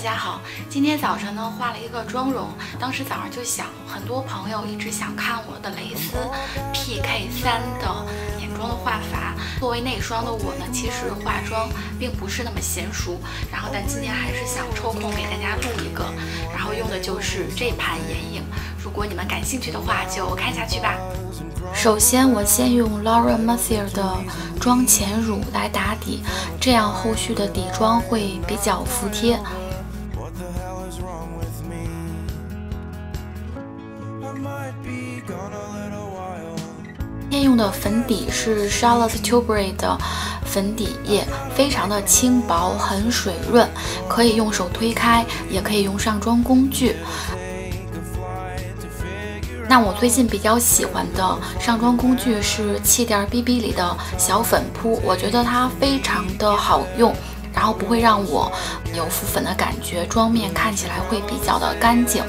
家好，今天早晨呢化了一个妆容，当时早上就想，很多朋友一直想看我的蕾丝 PK 三的眼妆的画法。作为内双的我呢，其实化妆并不是那么娴熟，然后但今天还是想抽空给大家录一个，然后用的就是这盘眼影。如果你们感兴趣的话，就看下去吧。首先，我先用 Laura Mercier 的妆前乳来打底，这样后续的底妆会比较服帖。今天用的粉底是 Charlotte Tilbury 的粉底液，非常的轻薄，很水润，可以用手推开，也可以用上妆工具。那我最近比较喜欢的上妆工具是气垫 BB 里的小粉扑，我觉得它非常的好用，然后不会让我有浮粉的感觉，妆面看起来会比较的干净。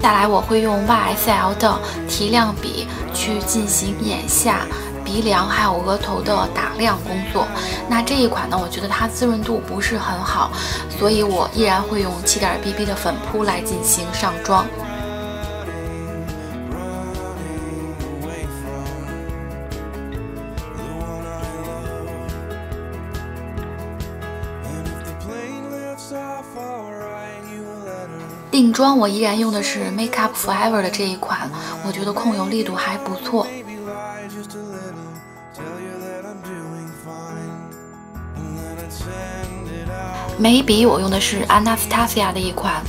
下来我会用 YSL 的提亮笔去进行眼下、鼻梁还有额头的打亮工作。那这一款呢，我觉得它滋润度不是很好，所以我依然会用气垫 BB 的粉扑来进行上妆。定妆我依然用的是 Make Up Forever 的这一款，我觉得控油力度还不错。眉笔我用的是 Anastasia 的一款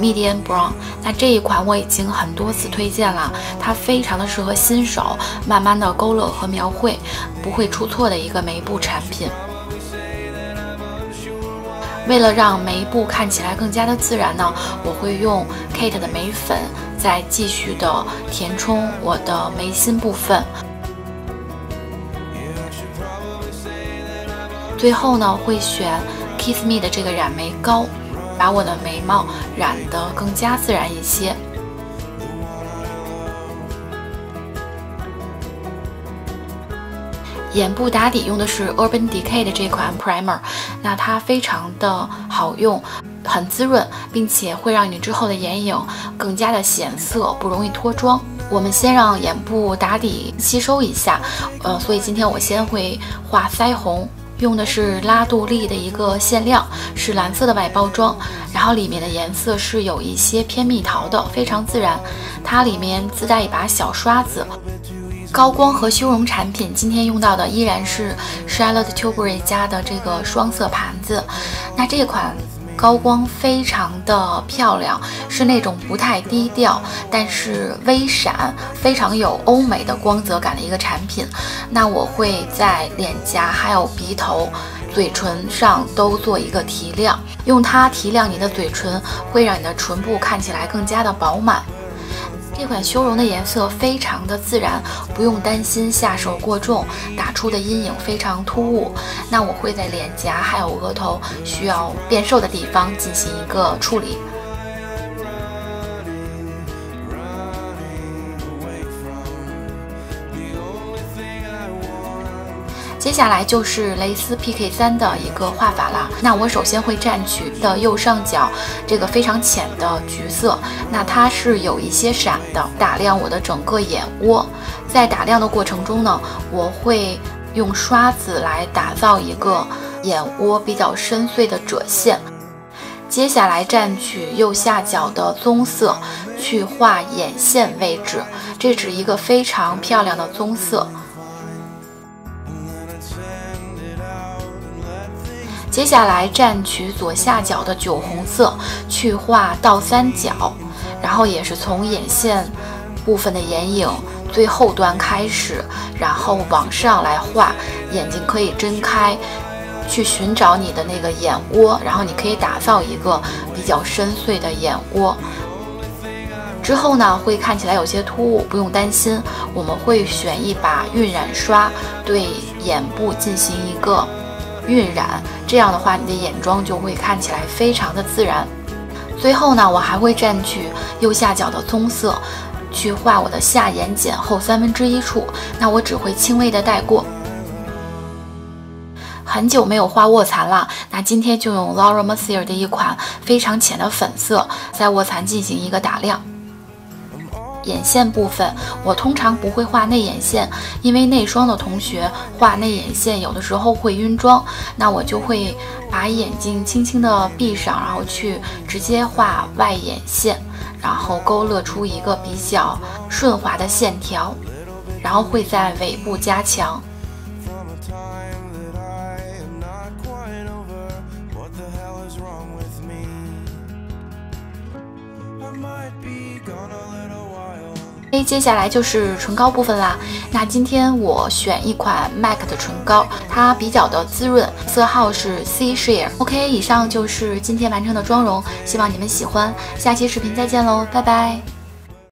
Medium Brown，那这一款我已经很多次推荐了，它非常的适合新手，慢慢的勾勒和描绘，不会出错的一个眉部产品。为了让眉部看起来更加的自然呢，我会用 Kate 的眉粉再继续的填充我的眉心部分。最后呢，会选 Kiss Me 的这个染眉膏，把我的眉毛染得更加自然一些。眼部打底用的是 Urban Decay 的这款 Primer，那它非常的好用，很滋润，并且会让你之后的眼影更加的显色，不容易脱妆。我们先让眼部打底吸收一下，呃，所以今天我先会画腮红，用的是拉杜丽的一个限量，是蓝色的外包装，然后里面的颜色是有一些偏蜜桃的，非常自然。它里面自带一把小刷子。高光和修容产品，今天用到的依然是 Charlotte Tilbury 家的这个双色盘子。那这款高光非常的漂亮，是那种不太低调，但是微闪，非常有欧美的光泽感的一个产品。那我会在脸颊、还有鼻头、嘴唇上都做一个提亮，用它提亮你的嘴唇，会让你的唇部看起来更加的饱满。这款修容的颜色非常的自然，不用担心下手过重，打出的阴影非常突兀。那我会在脸颊还有额头需要变瘦的地方进行一个处理。接下来就是蕾丝 PK 三的一个画法了。那我首先会蘸取的右上角这个非常浅的橘色，那它是有一些闪的，打亮我的整个眼窝。在打亮的过程中呢，我会用刷子来打造一个眼窝比较深邃的褶线。接下来蘸取右下角的棕色去画眼线位置，这是一个非常漂亮的棕色。接下来蘸取左下角的酒红色去画倒三角，然后也是从眼线部分的眼影最后端开始，然后往上来画，眼睛可以睁开，去寻找你的那个眼窝，然后你可以打造一个比较深邃的眼窝。之后呢，会看起来有些突兀，不用担心，我们会选一把晕染刷对眼部进行一个。晕染，这样的话，你的眼妆就会看起来非常的自然。最后呢，我还会蘸取右下角的棕色，去画我的下眼睑后三分之一处。那我只会轻微的带过。很久没有画卧蚕了，那今天就用 Laura Mercier 的一款非常浅的粉色，在卧蚕进行一个打亮。眼线部分，我通常不会画内眼线，因为内双的同学画内眼线有的时候会晕妆，那我就会把眼睛轻轻的闭上，然后去直接画外眼线，然后勾勒出一个比较顺滑的线条，然后会在尾部加强。哎，接下来就是唇膏部分啦。那今天我选一款 MAC 的唇膏，它比较的滋润，色号是 C Share。OK，以上就是今天完成的妆容，希望你们喜欢。下期视频再见喽，拜拜。